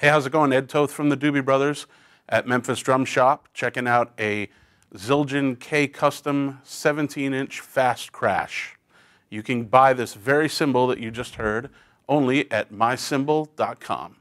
Hey, how's it going? Ed Toth from the Doobie Brothers at Memphis Drum Shop, checking out a Zildjian K Custom 17 inch fast crash. You can buy this very cymbal that you just heard only at myCymbal.com.